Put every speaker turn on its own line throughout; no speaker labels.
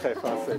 träffas I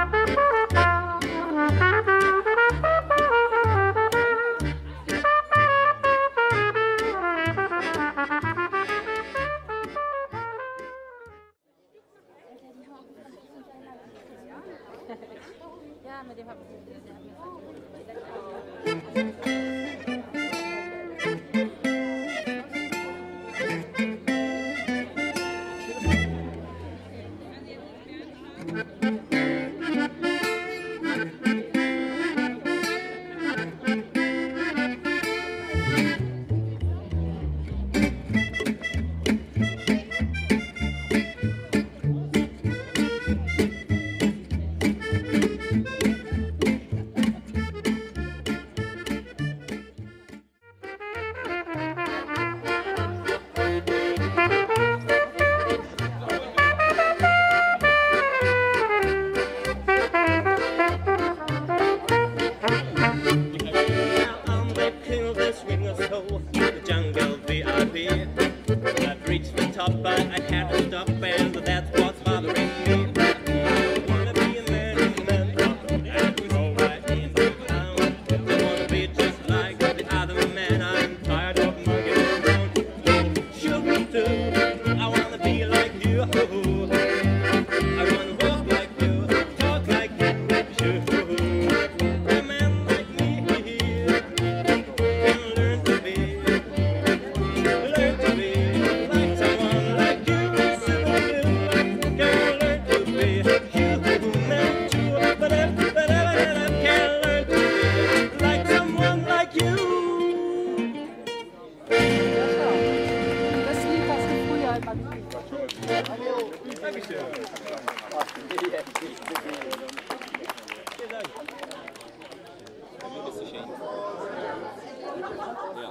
Mm-hmm. That. that's 对呀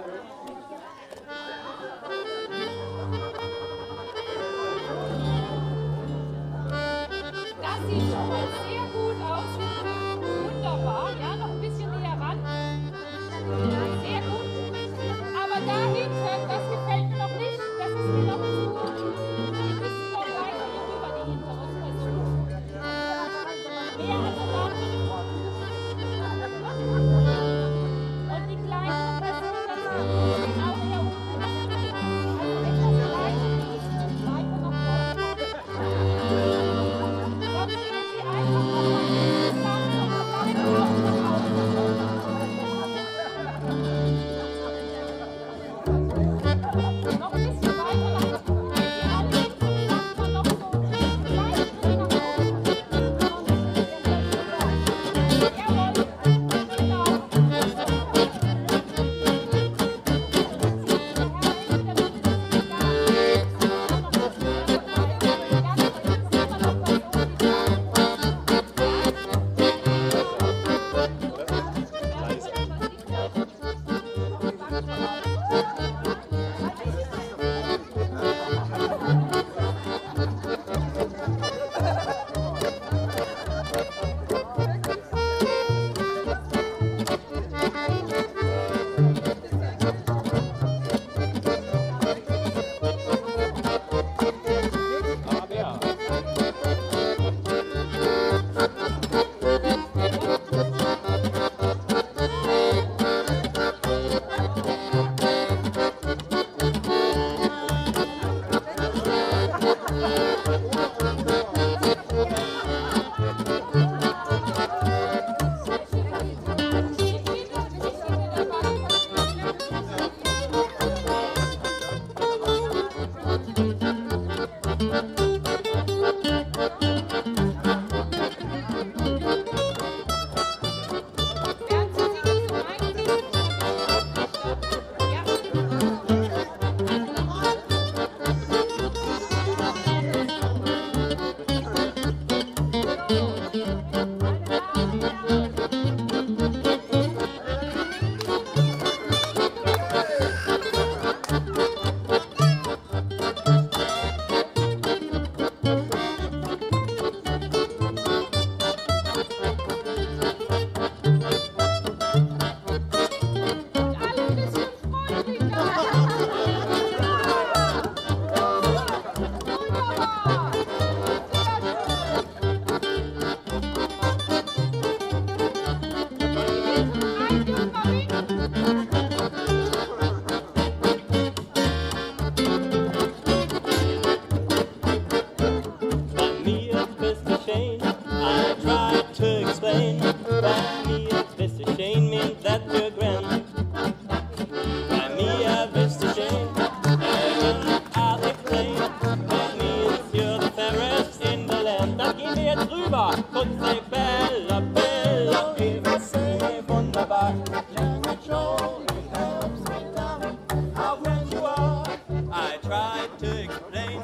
Tried to explain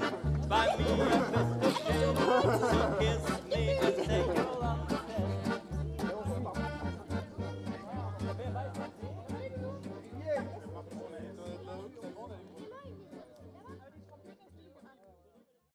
by me